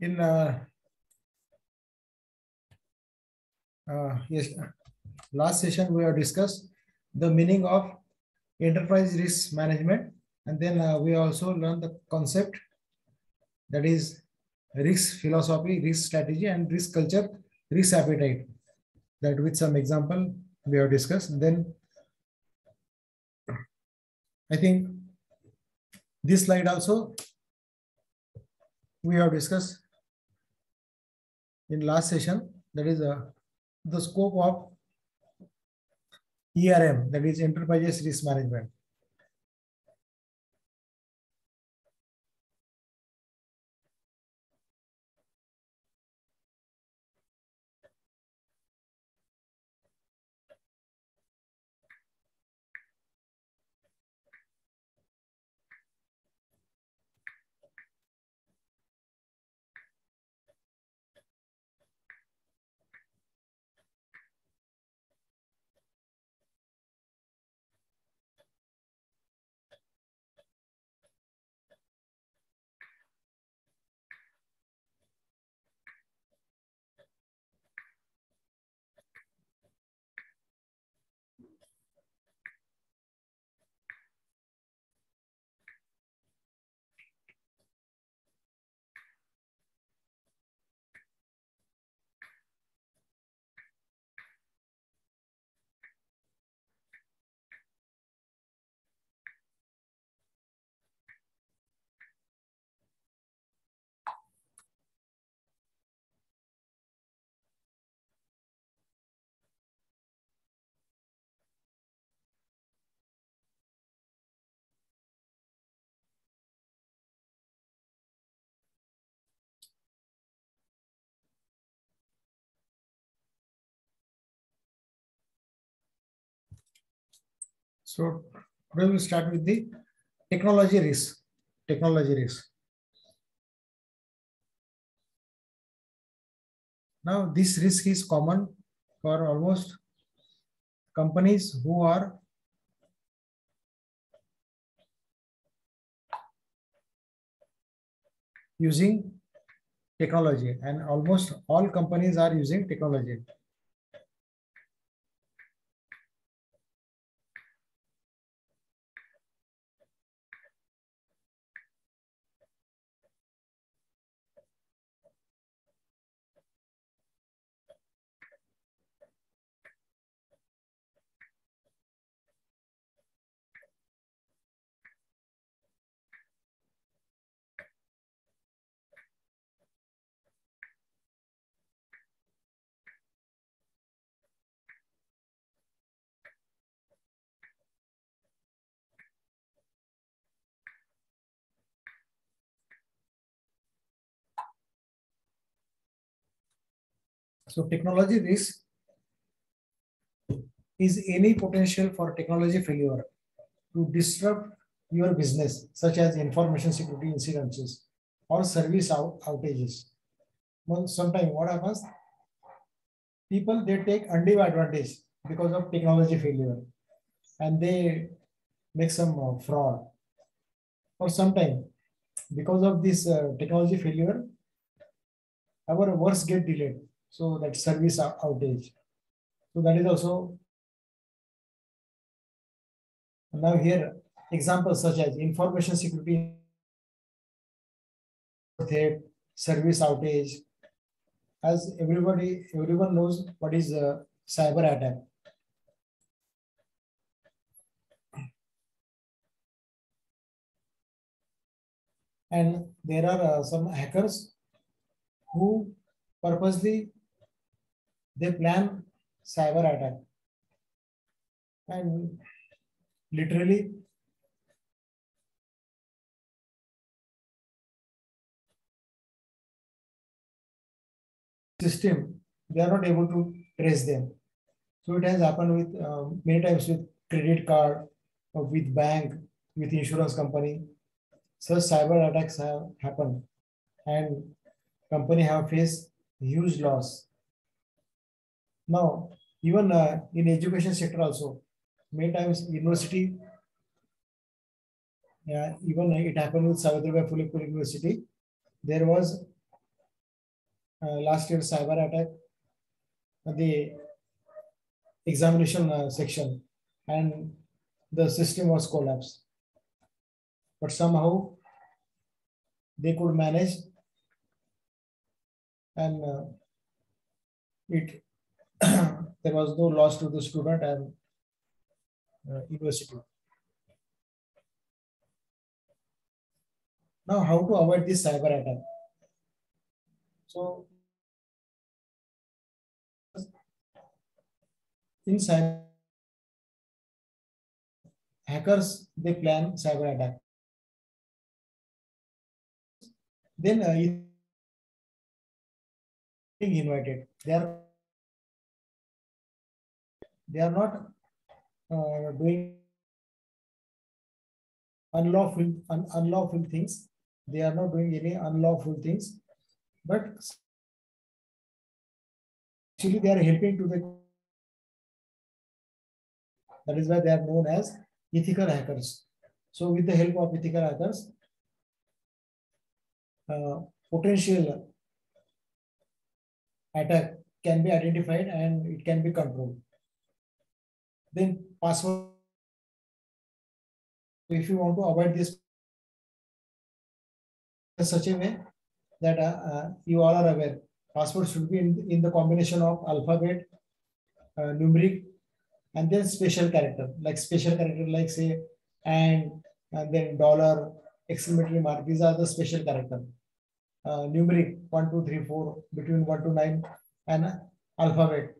in uh, uh, yes, last session we have discussed the meaning of enterprise risk management, and then uh, we also learned the concept that is risk philosophy, risk strategy, and risk culture, risk appetite. That with some example we have discussed. Then I think this slide also we have discussed in last session. That is uh, the scope of ERM, that is Enterprises Risk Management. So today we'll start with the technology risk. Technology risk. Now this risk is common for almost companies who are using technology and almost all companies are using technology. So technology risk is any potential for technology failure to disrupt your business, such as information security incidences or service out outages. Well, sometimes what happens? People they take undue advantage because of technology failure, and they make some uh, fraud. Or sometimes because of this uh, technology failure, our works get delayed so that service outage. So that is also now here examples such as information security threat, service outage. As everybody, everyone knows what is a cyber attack. And there are uh, some hackers who purposely they plan cyber attack. And literally system they are not able to trace them. So it has happened with uh, many times with credit card or with bank with insurance company. Such cyber attacks have happened. And company have faced huge loss now, even uh, in education sector also, many times university, yeah, even it happened with Savitribai Phule University. There was uh, last year cyber attack, the examination uh, section, and the system was collapsed. But somehow they could manage and uh, it there was no loss to the student and uh, university. Now, how to avoid this cyber attack? So, in cyber hackers, they plan cyber attack. Then uh, being invited. They are they are not uh, doing unlawful un, unlawful things. They are not doing any unlawful things, but actually they are helping to the. That is why they are known as ethical hackers. So with the help of ethical hackers, uh, potential attack can be identified and it can be controlled. Then password, if you want to avoid this in such a way that uh, uh, you all are aware, password should be in, in the combination of alphabet, uh, numeric, and then special character, like special character like say, and, and then dollar, exclamatory mark, these are the special character. Uh, numeric 1, 2, 3, 4, between 1 to 9, and alphabet.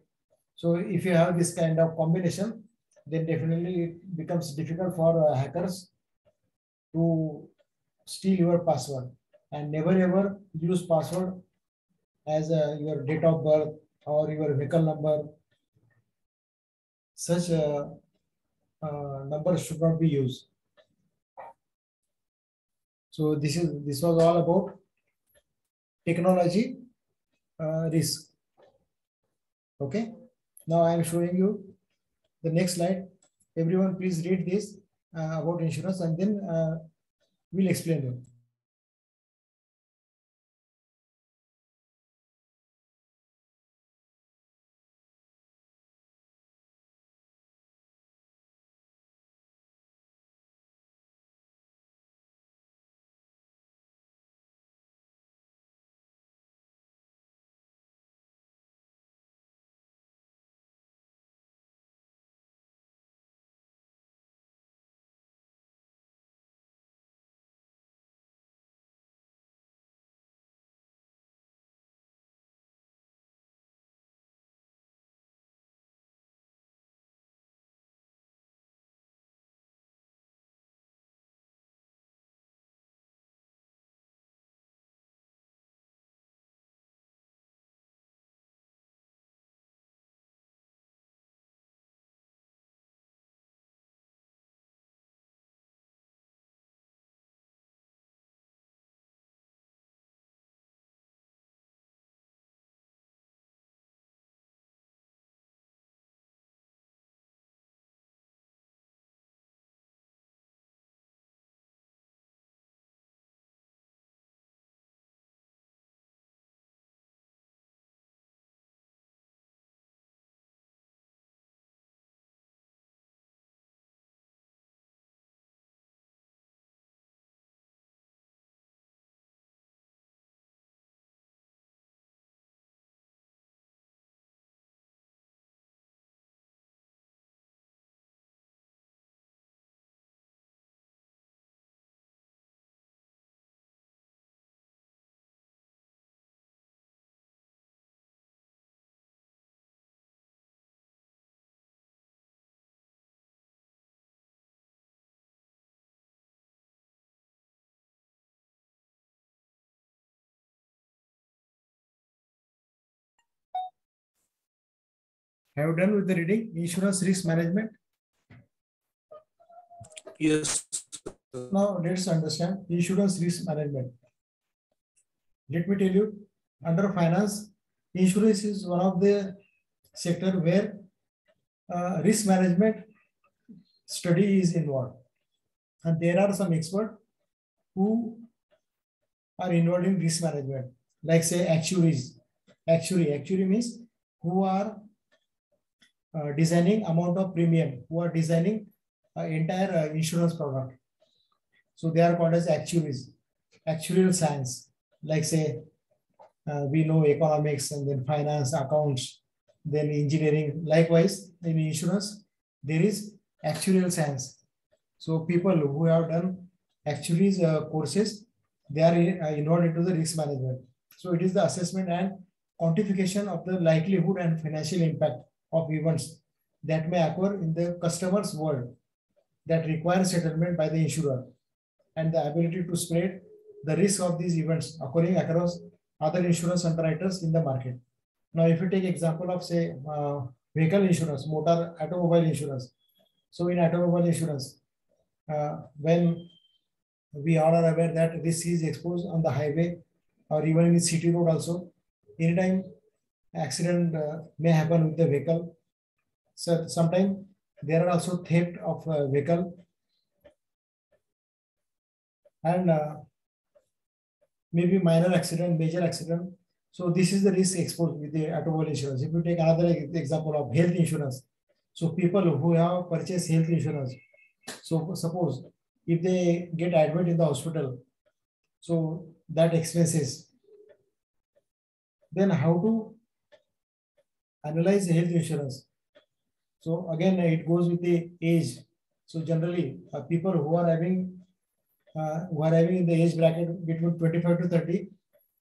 So if you have this kind of combination, then definitely it becomes difficult for uh, hackers to steal your password and never ever use password as uh, your date of birth or your vehicle number. Such uh, uh, number should not be used. So this is this was all about technology uh, risk. Okay. Now I am showing you the next slide. Everyone please read this uh, about insurance and then uh, we'll explain you. Have you done with the reading? Insurance risk management. Yes. Now let's understand insurance risk management. Let me tell you, under finance, insurance is one of the sector where uh, risk management study is involved. And there are some experts who are involved in risk management, like say actuaries. actuary. Actuary means who are uh, designing amount of premium, who are designing uh, entire uh, insurance product. So they are called as actuaries, actuarial science. Like say, uh, we know economics and then finance, accounts, then engineering. Likewise, in insurance, there is actuarial science. So people who have done actuaries courses, they are in, involved into the risk management. So it is the assessment and quantification of the likelihood and financial impact of events that may occur in the customer's world that require settlement by the insurer and the ability to spread the risk of these events occurring across other insurance underwriters in the market. Now, if you take example of say uh, vehicle insurance, motor automobile insurance. So in automobile insurance, uh, when we all are aware that this is exposed on the highway or even in city road also, anytime accident uh, may happen with the vehicle. So sometimes there are also theft of uh, vehicle and uh, maybe minor accident, major accident. So this is the risk exposed with the automobile insurance. If you take another example of health insurance, so people who have purchased health insurance, so suppose if they get admitted in the hospital, so that expenses, then how to analyze health insurance? So again, it goes with the age. So generally, uh, people who are having uh, who are having in the age bracket between 25 to 30,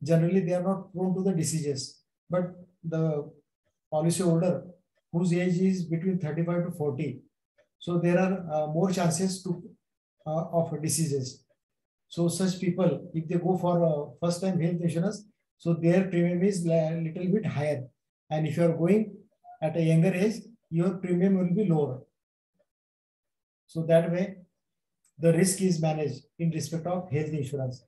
generally they are not prone to the diseases. But the policy holder whose age is between 35 to 40, so there are uh, more chances to uh, of diseases. So such people, if they go for uh, first time health insurance, so their premium is a little bit higher. And if you are going at a younger age, your premium will be lower. So that way, the risk is managed in respect of health insurance.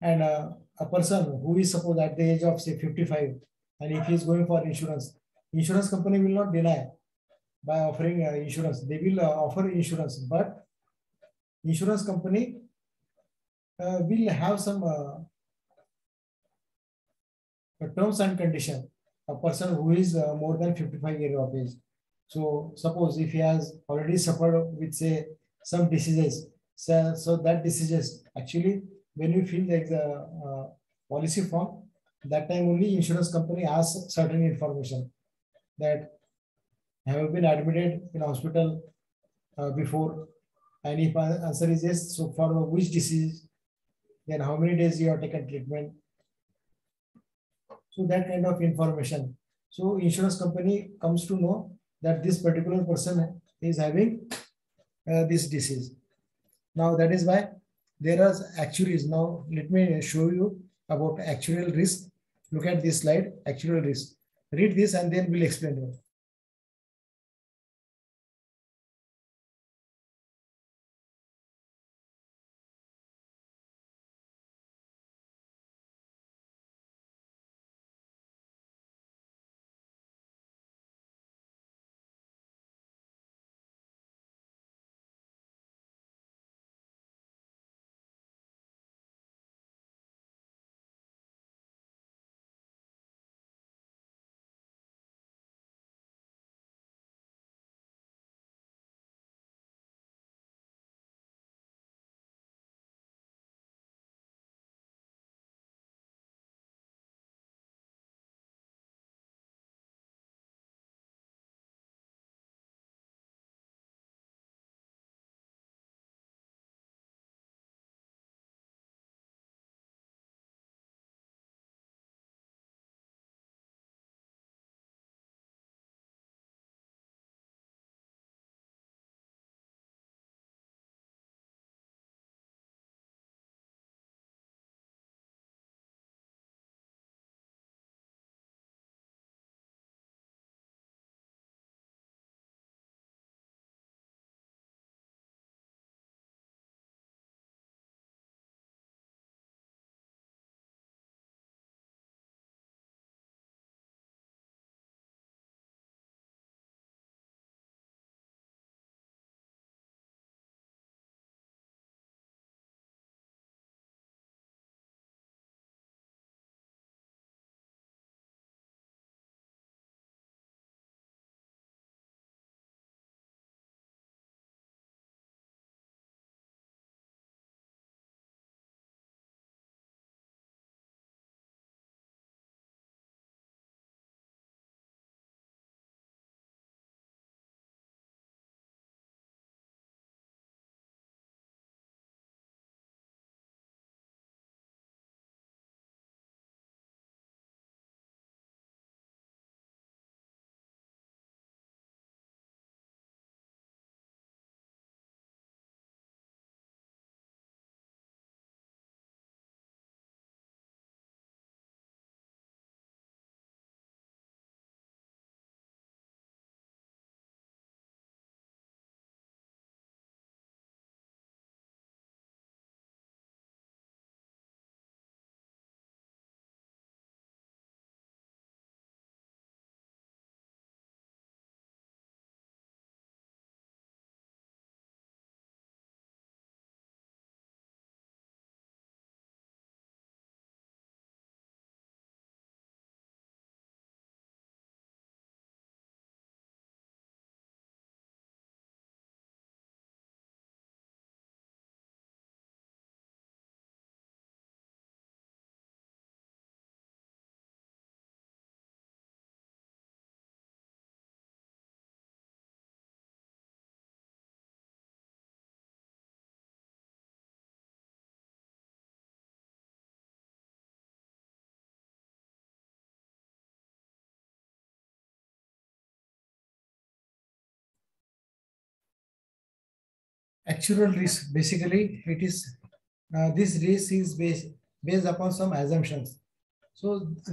And uh, a person who is supposed at the age of say 55, and if he is going for insurance, insurance company will not deny by offering uh, insurance. They will uh, offer insurance, but insurance company uh, will have some uh, terms and condition. A person who is uh, more than 55 years of age. So suppose if he has already suffered with say some diseases, so, so that diseases actually when you fill the uh, policy form, that time only insurance company asks certain information that have you been admitted in hospital uh, before and if answer is yes, so for which disease, then how many days you have taken treatment. So that kind of information. So insurance company comes to know that this particular person is having uh, this disease. Now that is why there are actuaries. Now let me show you about actual risk. Look at this slide, actual risk. Read this and then we'll explain you. Actuarial risk, basically it is, uh, this risk is based, based upon some assumptions. So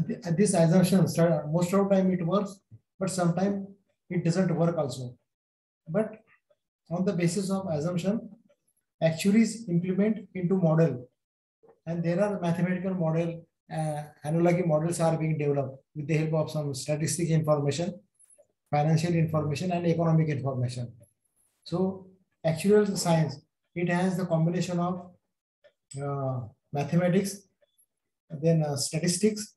th this assumption, most of the time it works, but sometimes it doesn't work also. But on the basis of assumption, actuaries implement into model. And there are mathematical model, uh, analogy models are being developed with the help of some statistical information, financial information, and economic information. So actuarial science, it has the combination of uh, mathematics, then uh, statistics,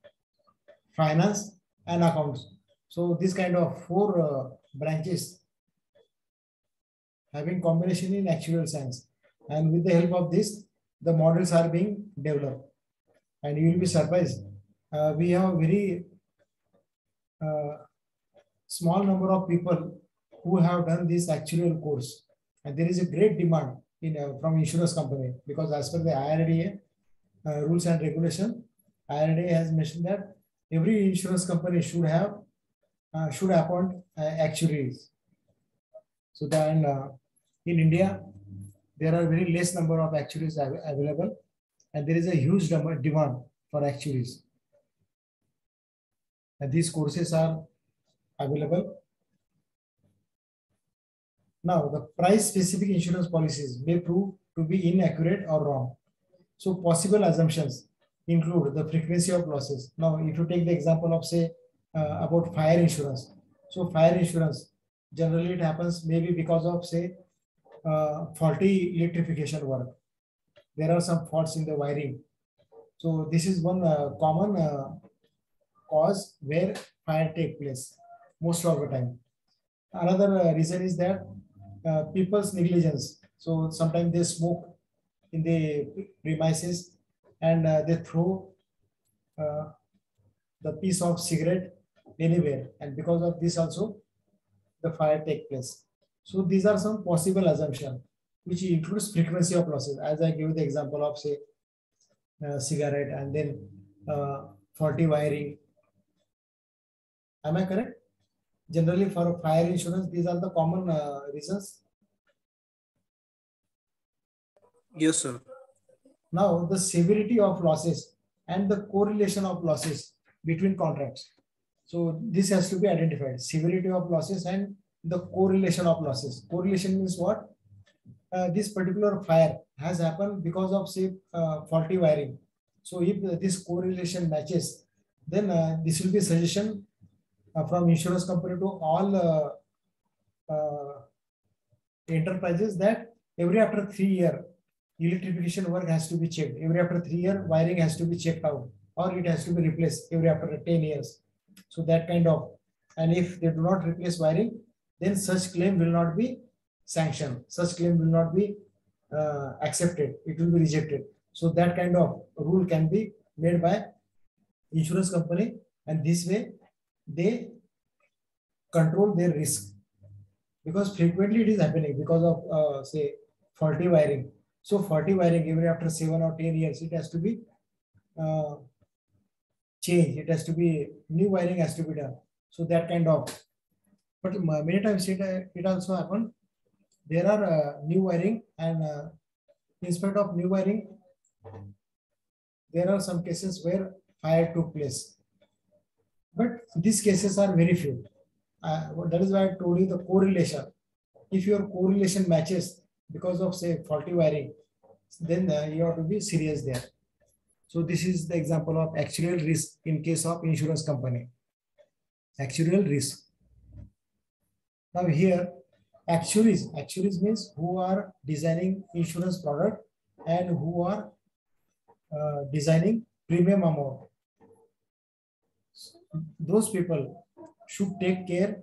finance, and accounts. So this kind of four uh, branches having combination in actuarial science. And with the help of this, the models are being developed. And you will be surprised. Uh, we have very uh, small number of people who have done this actuarial course. And there is a great demand in uh, from insurance company because as per the IRDA uh, rules and regulation, IRDA has mentioned that every insurance company should have uh, should appoint uh, actuaries. So then uh, in India, there are very less number of actuaries available, and there is a huge demand for actuaries. And these courses are available now, the price specific insurance policies may prove to be inaccurate or wrong. So possible assumptions include the frequency of losses. Now, if you take the example of say uh, about fire insurance. So fire insurance, generally it happens maybe because of say uh, faulty electrification work. There are some faults in the wiring. So this is one uh, common uh, cause where fire take place most of the time. Another uh, reason is that uh, people's negligence. So sometimes they smoke in the premises and uh, they throw uh, the piece of cigarette anywhere. And because of this also, the fire take place. So these are some possible assumption, which includes frequency of losses. As I give the example of say, uh, cigarette and then uh, faulty wiring. Am I correct? Generally for fire insurance, these are the common uh, reasons. Yes, sir. Now, the severity of losses and the correlation of losses between contracts. So this has to be identified, severity of losses and the correlation of losses. Correlation means what? Uh, this particular fire has happened because of say uh, faulty wiring. So if this correlation matches, then uh, this will be suggestion from insurance company to all uh, uh, enterprises that every after three year electrification work has to be checked. Every after three year wiring has to be checked out or it has to be replaced every after 10 years. So that kind of, and if they do not replace wiring, then such claim will not be sanctioned. Such claim will not be uh, accepted. It will be rejected. So that kind of rule can be made by insurance company and this way they control their risk. Because frequently it is happening because of uh, say faulty wiring. So faulty wiring even after seven or 10 years it has to be uh, changed. It has to be new wiring has to be done. So that kind of. But many times it, it also happened there are uh, new wiring and uh, in spite of new wiring there are some cases where fire took place but these cases are very few. Uh, that is why I told you the correlation. If your correlation matches because of say faulty wiring, then uh, you have to be serious there. So this is the example of actuarial risk in case of insurance company. Actuarial risk. Now here, actuaries, actuaries means who are designing insurance product and who are uh, designing premium amount those people should take care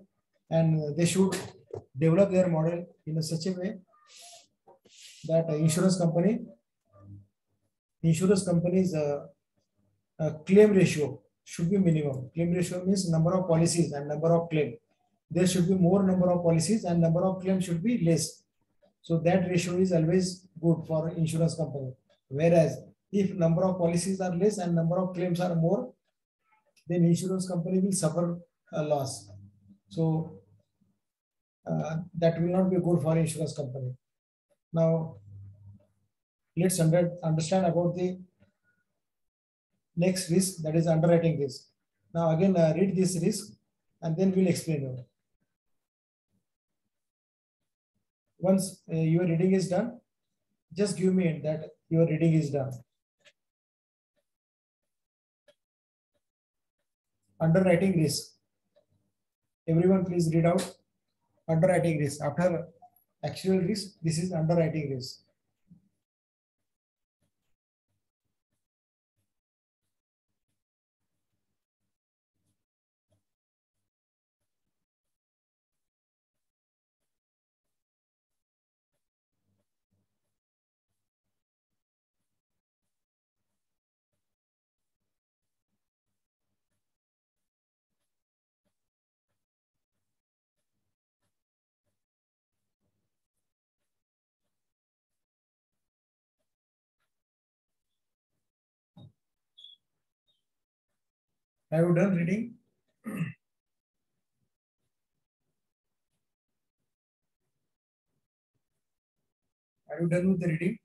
and they should develop their model in a such a way that insurance company insurance companies uh, uh, claim ratio should be minimum. Claim ratio means number of policies and number of claim. There should be more number of policies and number of claims should be less. So that ratio is always good for insurance company. Whereas if number of policies are less and number of claims are more then insurance company will suffer a loss. So uh, that will not be good for insurance company. Now, let's under, understand about the next risk that is underwriting risk. Now again, uh, read this risk and then we'll explain you. Once uh, your reading is done, just give me that your reading is done. Underwriting risk. Everyone please read out underwriting risk. After actual risk, this is underwriting risk. Have you done reading? Are you done with the reading?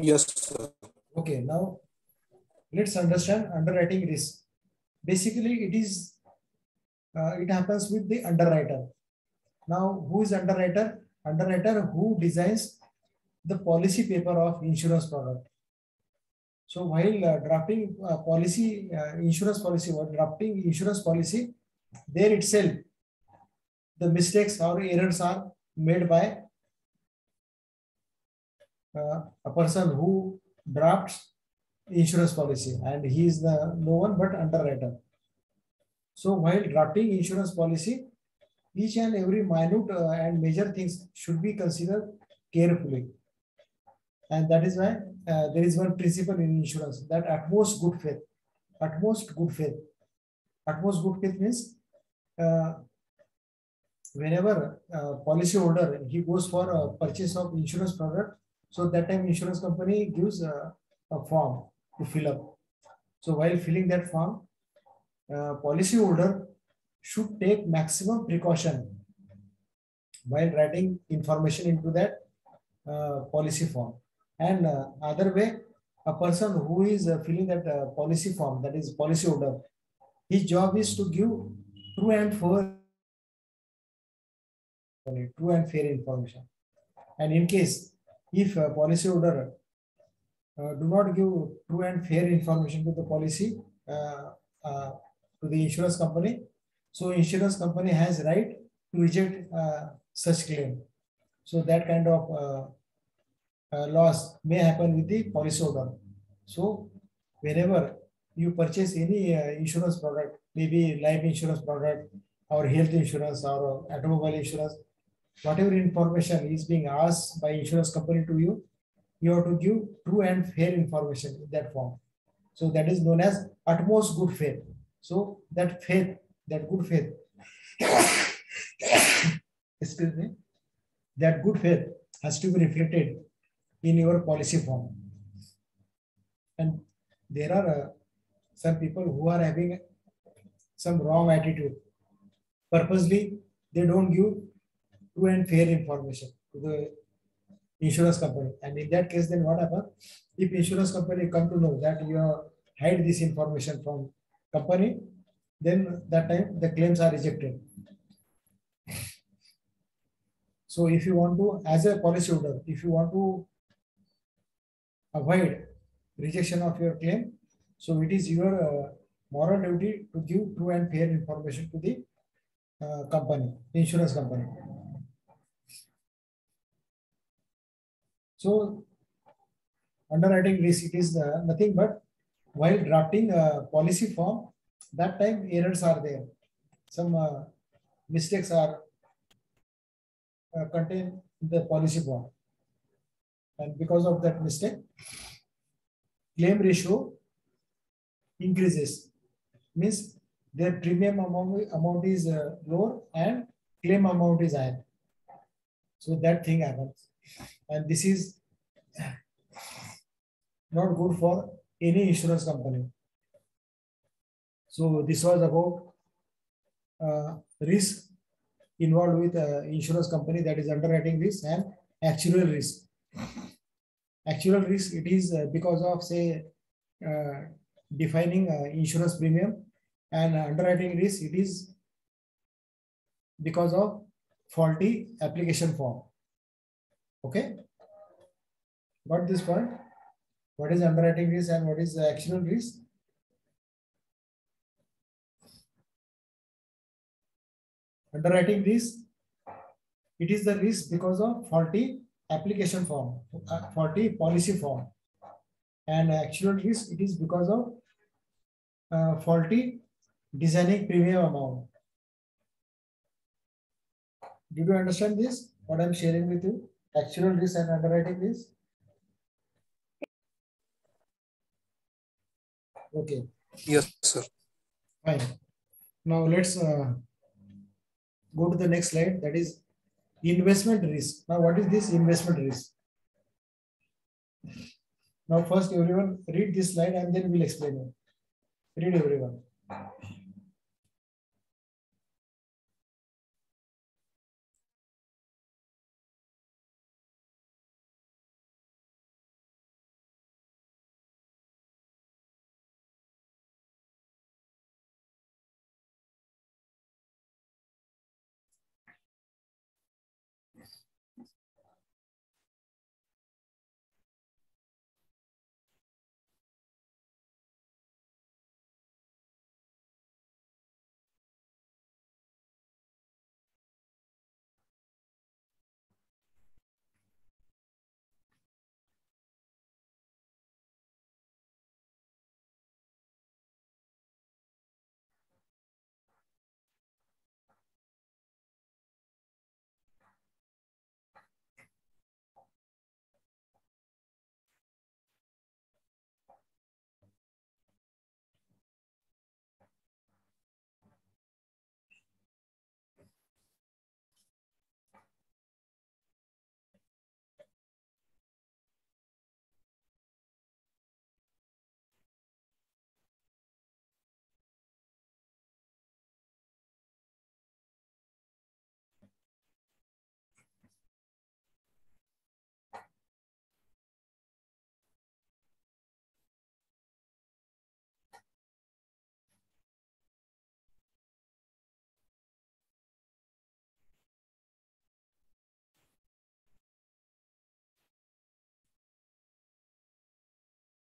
Yes, sir. Okay, now let's understand underwriting risk. Basically, it is uh, it happens with the underwriter. Now, who is underwriter? Underwriter who designs the policy paper of insurance product. So while uh, drafting uh, policy, uh, insurance policy, while drafting insurance policy, there itself, the mistakes or errors are made by uh, a person who drafts insurance policy and he is the no one but underwriter. So while drafting insurance policy, each and every minute uh, and major things should be considered carefully. And that is why uh, there is one principle in insurance that utmost good faith, utmost good faith, utmost good faith means uh, whenever uh, policy holder he goes for a purchase of insurance product, so that time insurance company gives a, a form to fill up. So while filling that form, uh, policy holder should take maximum precaution while writing information into that uh, policy form. And uh, other way, a person who is uh, filling that uh, policy form, that is policy order, his job is to give true and fair, true and fair information. And in case if a policy order uh, do not give true and fair information to the policy uh, uh, to the insurance company, so insurance company has right to reject such claim. So that kind of uh, loss may happen with the policyholder. So whenever you purchase any uh, insurance product, maybe life insurance product or health insurance or automobile insurance, whatever information is being asked by insurance company to you, you have to give true and fair information in that form. So that is known as utmost good faith. So that faith, that good faith, excuse me, that good faith has to be reflected in your policy form. And there are uh, some people who are having some wrong attitude. Purposely, they don't give true and fair information to the insurance company. And in that case, then what happens? If insurance company come to know that you hide this information from company, then that time the claims are rejected. So if you want to, as a policyholder, if you want to avoid rejection of your claim. So it is your uh, moral duty to give true and fair information to the uh, company, insurance company. So underwriting risk, it is uh, nothing but while drafting a policy form, that time errors are there. Some uh, mistakes are uh, contained in the policy form. And because of that mistake, claim ratio increases. Means their premium amount, amount is uh, lower and claim amount is higher. So that thing happens. And this is not good for any insurance company. So this was about uh, risk involved with uh, insurance company that is underwriting risk and actual risk. Actuarial risk, it is uh, because of say uh, defining uh, insurance premium and underwriting risk, it is because of faulty application form. Okay. Got this point? What is underwriting risk and what is the actuarial risk? underwriting risk it is the risk because of faulty application form uh, faulty policy form. And actual risk it is because of uh, faulty designing premium amount. Do you understand this what i'm sharing with you? Actual risk and underwriting risk? Okay. Yes, sir. fine. Now let's uh, go to the next slide. That is investment risk. Now what is this investment risk? Now first everyone read this slide and then we'll explain it. Read everyone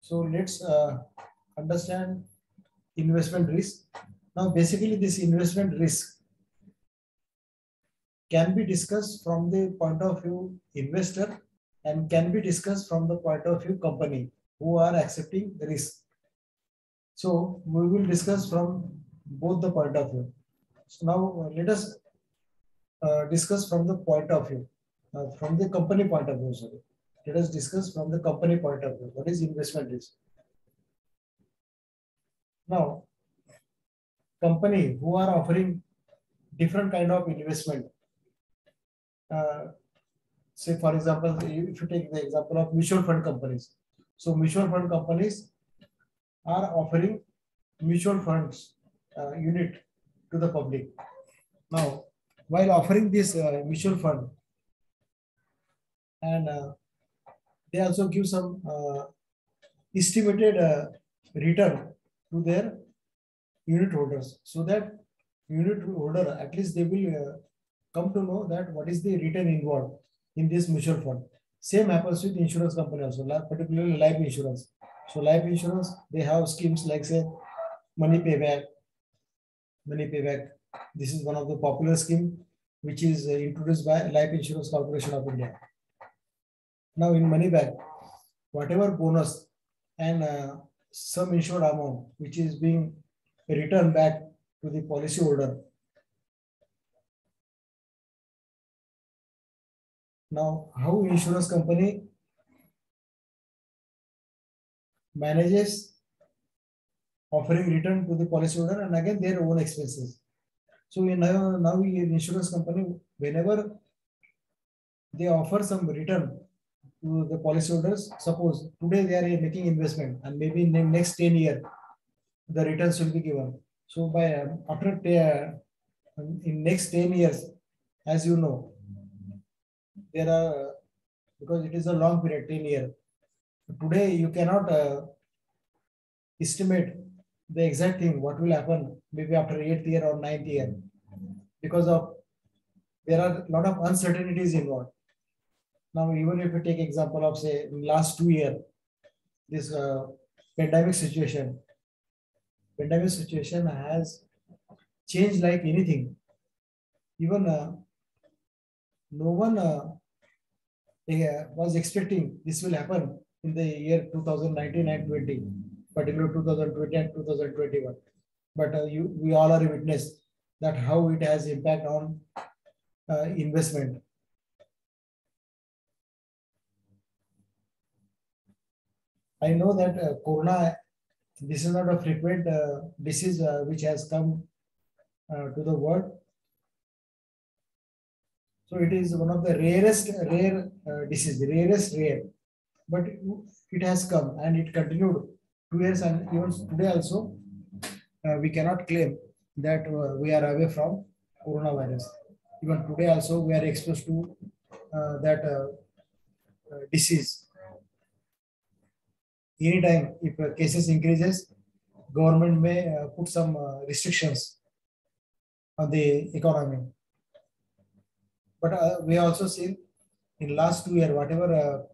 So let's uh, understand investment risk. Now, basically, this investment risk can be discussed from the point of view investor and can be discussed from the point of view company who are accepting the risk. So we will discuss from both the point of view. So now let us uh, discuss from the point of view, uh, from the company point of view. Sorry let us discuss from the company point of view. What is investment risk? Now, company who are offering different kind of investment. Uh, say, for example, if you take the example of mutual fund companies. So, mutual fund companies are offering mutual funds uh, unit to the public. Now, while offering this uh, mutual fund and uh, they also give some uh, estimated uh, return to their unit holders. So that unit holder at least they will uh, come to know that what is the return involved in this mutual fund. Same happens with insurance company also particularly life insurance. So life insurance they have schemes like say money payback money payback. This is one of the popular scheme which is introduced by life insurance corporation of india now in money back, whatever bonus and uh, some insured amount which is being returned back to the policyholder. Now, how insurance company manages offering return to the policyholder and again their own expenses. So in now, now in insurance company, whenever they offer some return to the policyholders. Suppose today they are making investment and maybe in the next 10 years, the returns will be given. So by um, after uh, in next 10 years, as you know, there are, because it is a long period, 10 year. Today, you cannot uh, estimate the exact thing, what will happen maybe after eighth year or ninth year, because of there are a lot of uncertainties involved. Now, even if you take example of say last two year, this uh, pandemic situation, pandemic situation has changed like anything. Even uh, no one uh, uh, was expecting this will happen in the year 2019 and 20, particularly 2020 and 2021. But uh, you, we all are witness that how it has impact on uh, investment. I know that uh, Corona, this is not a frequent uh, disease uh, which has come uh, to the world. So it is one of the rarest rare uh, disease, rarest rare, but it has come and it continued two years and even today also, uh, we cannot claim that we are away from coronavirus. Even today also we are exposed to that disease. Anytime if cases increases, government may uh, put some uh, restrictions on the economy. But uh, we also seen in last two year, whatever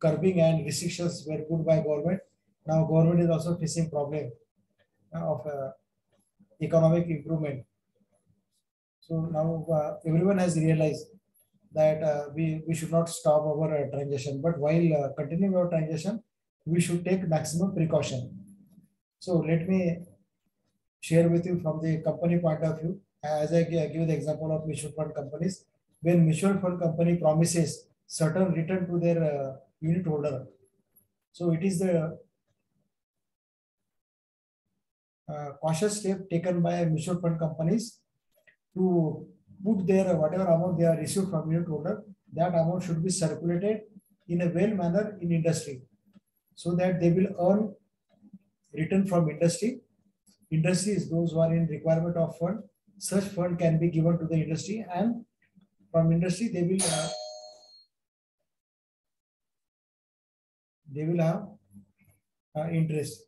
curbing and restrictions were put by government, now government is also facing problem of economic improvement. So now uh, everyone has realized that uh, we, we should not stop our uh, transaction, but while continuing our transaction, we should take maximum precaution. So let me share with you from the company point of view, as I gi- give the example of mutual fund companies, when mutual fund company promises certain return to their uh, unit holder. So it is the uh, cautious step taken by mutual fund companies to put their whatever amount they are received from unit holder, that amount should be circulated in a well manner in industry so that they will earn return from industry. Industry is those who are in requirement of fund. Such fund can be given to the industry and from industry they will have, they will have uh, interest.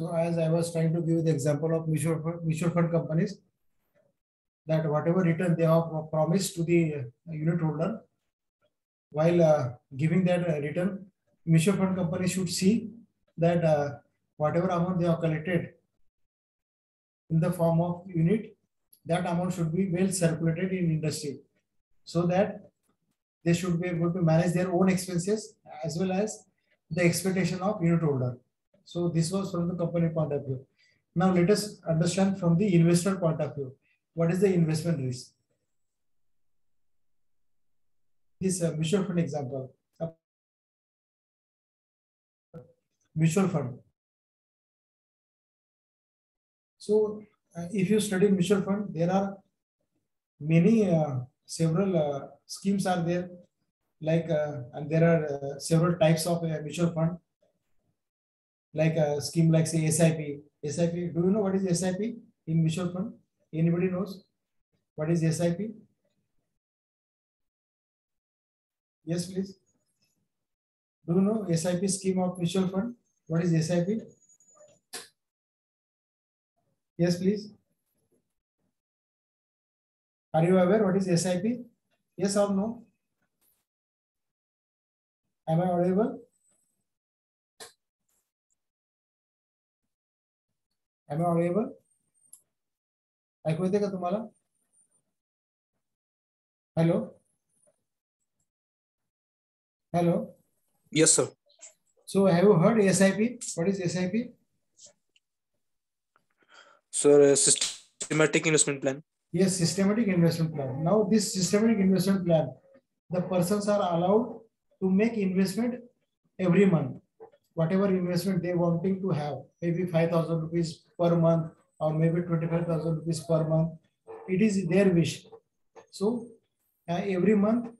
So as I was trying to give the example of mutual fund, mutual fund companies, that whatever return they have promised to the uh, unit holder, while uh, giving that uh, return, mutual fund company should see that uh, whatever amount they have collected in the form of unit, that amount should be well circulated in industry, so that they should be able to manage their own expenses as well as the expectation of unit holder. So this was from the company point of view. Now let us understand from the investor point of view. What is the investment risk? This uh, mutual fund example. Mutual fund. So uh, if you study mutual fund, there are many uh, several uh, schemes are there like uh, and there are uh, several types of mutual fund like a scheme like say sip sip do you know what is sip in mutual fund anybody knows what is sip yes please do you know sip scheme of mutual fund what is sip yes please are you aware what is sip yes or no Am I audible? Am I audible? ऐकू येते का तुम्हाला hello hello Yes, sir. So have you heard S I P what is S I P Sir, a systematic investment plan. Yes, systematic investment plan. Now, this systematic investment plan, the persons are allowed to make investment every month. Whatever investment they wanting to have, maybe 5,000 rupees per month or maybe 25,000 rupees per month. It is their wish. So, uh, every month,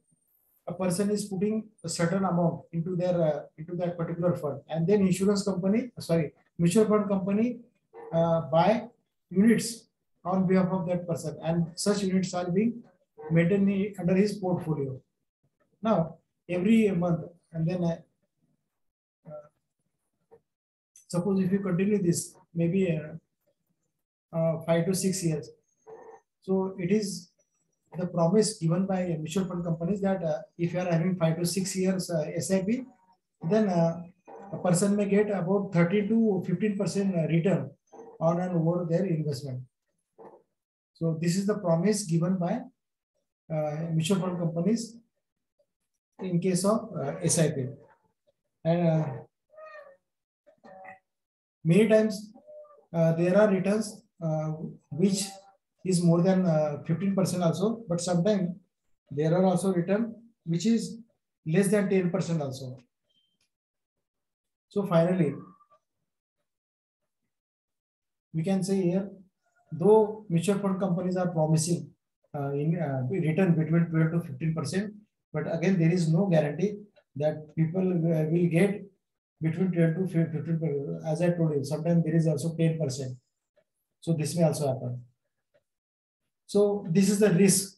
a person is putting a certain amount into their uh, into that particular fund, and then insurance company, sorry, mutual fund company, uh, buy units on behalf of that person, and such units are being maintained under his portfolio. Now, every month, and then uh, uh, suppose if you continue this, maybe uh, uh, five to six years. So it is the promise given by mutual fund companies that uh, if you are having five to six years uh, SIP, then uh, a person may get about 30 to 15 percent return on and over their investment. So this is the promise given by uh, mutual fund companies in case of uh, SIP. And many times there are returns uh, which is more than uh, 15% also, but sometimes there are also return which is less than 10% also. So finally, we can say here, though mutual fund companies are promising uh, in uh, return between 12 to 15 percent, but again there is no guarantee that people uh, will get between 12 to 15 percent. As I told you, sometimes there is also 10 percent. So this may also happen. So this is the risk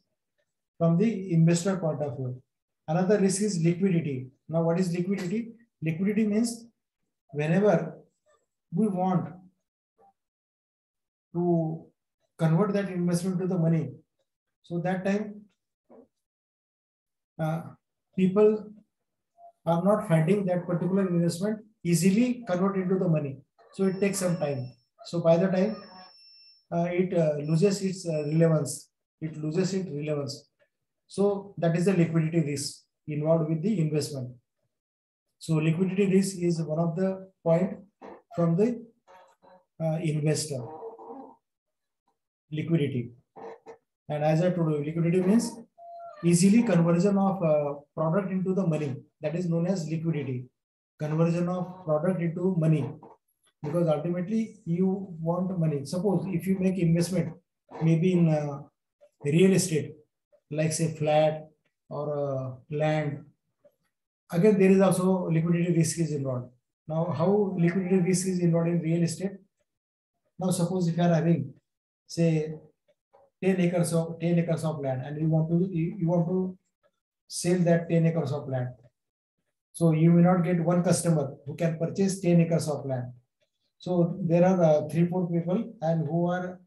from the investor point of view. Another risk is liquidity. Now, what is liquidity? Liquidity means whenever we want to convert that investment to the money. So that time, uh, people are not finding that particular investment easily convert into the money. So it takes some time. So by the time uh, it uh, loses its uh, relevance, it loses its relevance. So that is the liquidity risk involved with the investment. So liquidity risk is one of the point from the uh, investor liquidity. And as I told you, liquidity means easily conversion of uh, product into the money. That is known as liquidity. Conversion of product into money. Because ultimately you want money. Suppose if you make investment, maybe in uh, real estate, like say flat or uh, land, again there is also liquidity risk is involved. Now how liquidity risk is involved in real estate? Now suppose if you are having say 10 acres of 10 acres of land and you want to you, you want to sell that 10 acres of land so you may not get one customer who can purchase 10 acres of land so there are uh, three four people and who are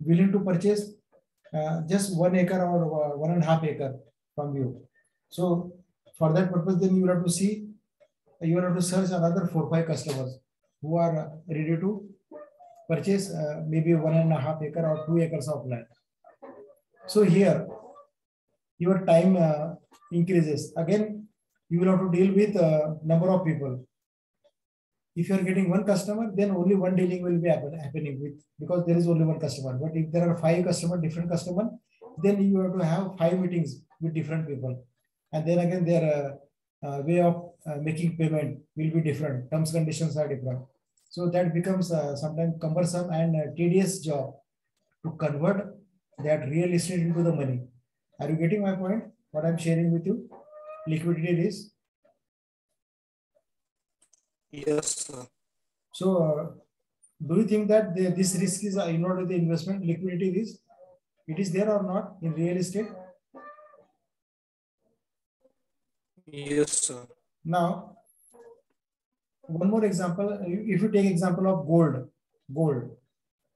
willing to purchase uh, just one acre or uh, one and a half acre from you so for that purpose then you have to see you have to search another four five customers who are ready to purchase uh, maybe one and a half acre or two acres of land. So here, your time uh, increases. Again, you will have to deal with a number of people. If you are getting one customer, then only one dealing will be happen, happening with because there is only one customer. But if there are five customer, different customer, then you have to have five meetings with different people, and then again their uh, uh, way of uh, making payment will be different. Terms conditions are different. So that becomes uh, sometimes cumbersome and uh, tedious job to convert that real estate into the money. Are you getting my point? What I'm sharing with you? Liquidity risk? Yes, sir. So, uh, do you think that the, this risk is involved with the investment liquidity risk? It is there or not in real estate? Yes, sir. Now, one more example. If you take example of gold, gold.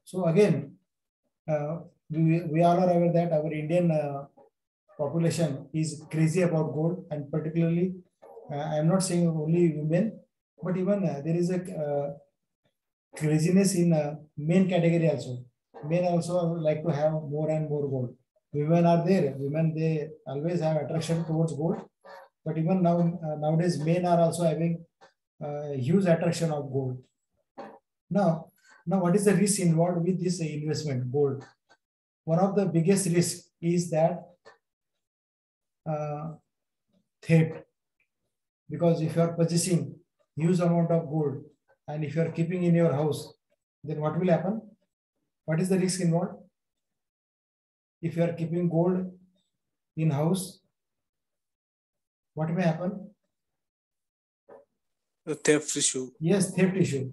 So again, uh, we, we all are aware that our Indian uh, population is crazy about gold, and particularly, uh, I am not saying only women, but even uh, there is a uh, craziness in uh, category also. Men also like to have more and more gold. Women are there. Women they always have attraction towards gold, but even now nowadays men are also having huge attraction of gold. Now, now what is the risk involved with this investment gold? One of the biggest risk is that uh, theft because if you are purchasing huge amount of gold and if you are keeping in your house then what will happen? What is the risk involved? If you are keeping gold in house what may happen? The theft issue. yes theft issue.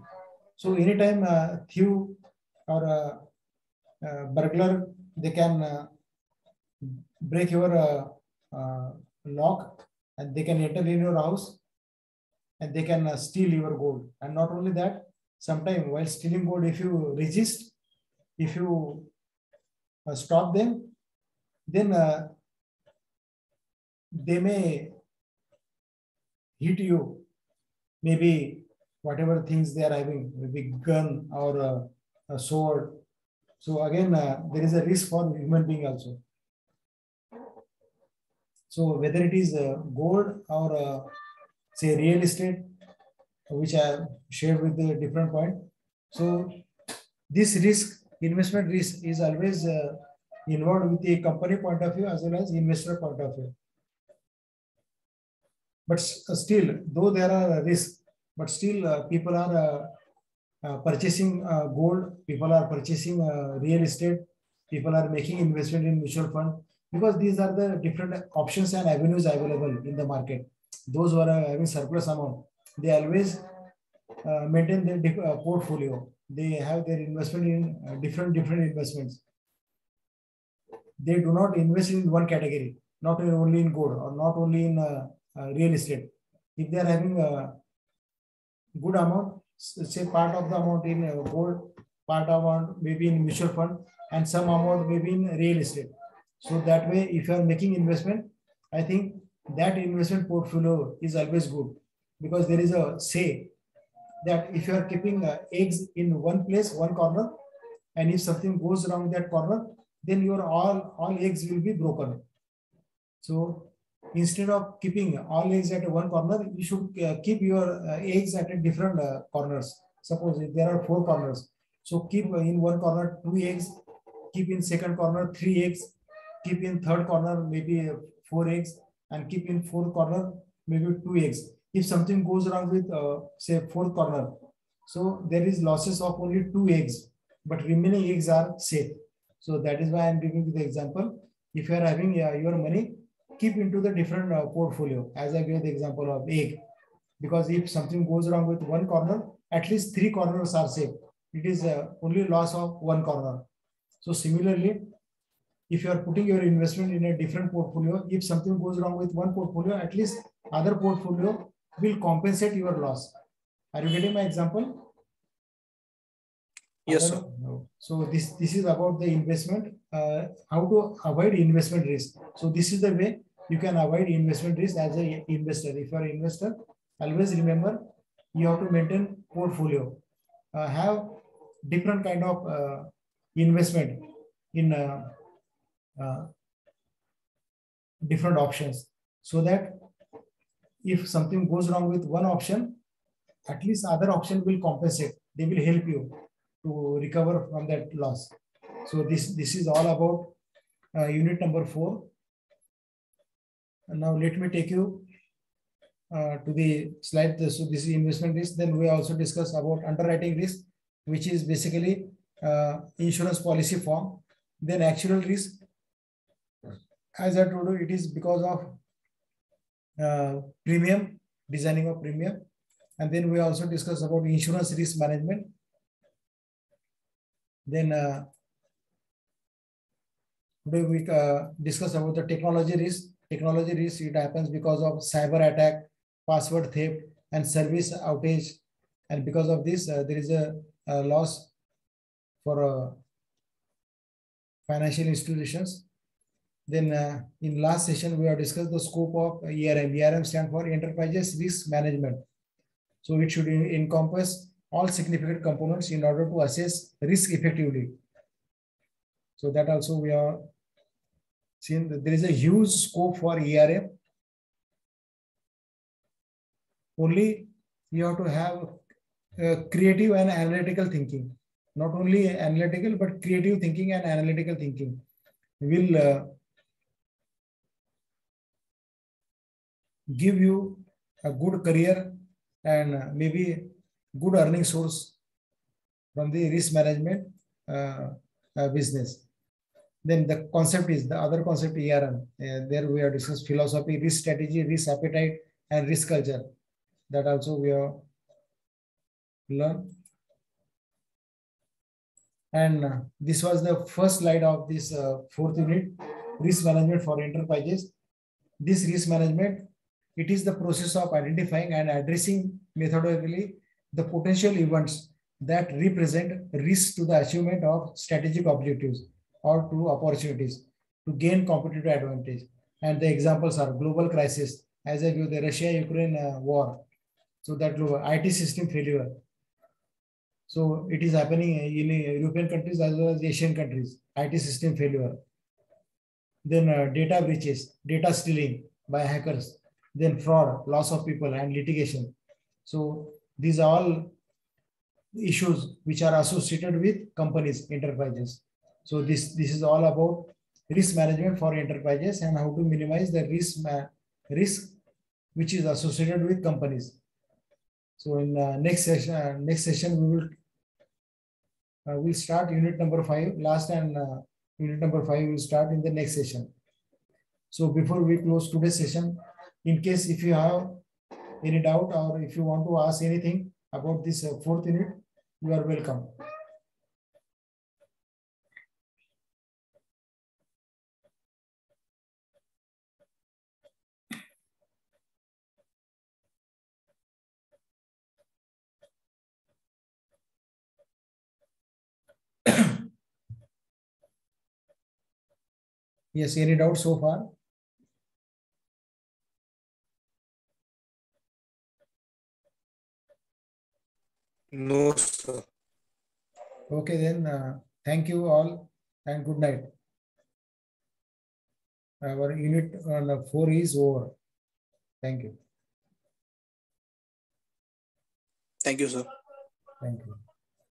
So anytime uh, thief or uh, uh, burglar they can uh, break your uh, lock and they can enter in your house and they can uh, steal your gold. And not only that, sometimes while stealing gold, if you resist, if you uh, stop them, then uh, they may hit you. Maybe whatever things they are having, maybe gun or a, a sword. So again, uh, there is a risk for human being also. So whether it is uh, gold or uh, say real estate, which I shared with the different point. So this risk, investment risk is always uh, involved with the company point of view as well as investor point of view. But still, though there are risks, but still uh, people are uh, uh, purchasing gold, people are purchasing real estate, people are making investment in mutual fund because these are the different options and avenues available in the market. Those who are having surplus amount, they always uh, maintain their uh, portfolio. They have their investment in uh, different different investments. They do not invest in one category, not only in gold or not only in uh, uh, real estate. If they are having a good amount, say part of the amount in uh, gold, part of amount maybe in mutual fund, and some amount maybe in real estate so that way, if you are making investment, I think that investment portfolio is always good because there is a say that if you are keeping uh, eggs in one place, one corner, and if something goes wrong that corner, then your all all eggs will be broken. So instead of keeping all eggs at one corner, you should uh, keep your uh, eggs at different uh, corners. Suppose there are four corners, so keep in one corner two eggs, keep in second corner three eggs, keep in third corner maybe four eggs and keep in fourth corner maybe two eggs. If something goes wrong with uh, say fourth corner, so there is losses of only two eggs, but remaining eggs are safe. So that is why I'm giving you the example. If you are having uh, your money, keep into the different uh, portfolio as I gave the example of egg. Because if something goes wrong with one corner, at least three corners are safe. It is uh, only loss of one corner. So similarly, if you are putting your investment in a different portfolio, if something goes wrong with one portfolio, at least other portfolio will compensate your loss. Are you getting my example? Yes, sir. So this, this is about the investment, uh, how to avoid investment risk. So this is the way you can avoid investment risk as an investor. If you are an investor, always remember you have to maintain portfolio. Uh, have different kind of uh, investment in uh, different options so that if something goes wrong with one option, at least other option will compensate. They will help you to recover from that loss. So this, this is all about uh, unit number four. And now let me take you uh, to the slide. So this is investment risk. Then we also discuss about underwriting risk, which is basically uh, insurance policy form. Then actual risk, as I told you, it is because of uh, premium, designing of premium. And then we also discuss about insurance risk management. Then uh, today we uh, discuss about the technology risk. Technology risk, it happens because of cyber attack, password theft, and service outage. And because of this, uh, there is a, a loss for uh, financial institutions. Then uh, in last session, we have discussed the scope of ERM. ERM stands for Enterprises Risk Management. So it should en- encompass all significant components in order to assess risk effectively. So that also we are seeing that there is a huge scope for ERM. Only you have to have uh, creative and analytical thinking. Not only analytical, but creative thinking and analytical thinking will uh, give you a good career and maybe good earning source from the risk management uh, uh, business. Then the concept is the other concept ERM. Uh, there we have discussed philosophy, risk strategy, risk appetite, and risk culture. That also we have learned. And uh, this was the first slide of this uh, fourth unit, risk management for enterprises. This risk management, it is the process of identifying and addressing methodologically the potential events that represent risk to the achievement of strategic objectives or to opportunities to gain competitive advantage. And the examples are global crisis, as I give the Russia-Ukraine uh, war. So that global IT system failure. So it is happening in European countries as well as Asian countries, IT system failure. Then uh, data breaches, data stealing by hackers, then fraud, loss of people and litigation. So these are all issues which are associated with companies, enterprises. So this, this is all about risk management for enterprises and how to minimize the risk, risk which is associated with companies. So in uh, next session, uh, next session we will uh, we'll start unit number five. Last and uh, unit number five will start in the next session. So before we close today's session, in case if you have any doubt or if you want to ask anything about this uh, fourth unit, you are welcome. Yes, any doubt so far? No, sir. Okay, then uh, thank you all and good night. Our unit on four is over. Thank you. Thank you, sir. Thank you.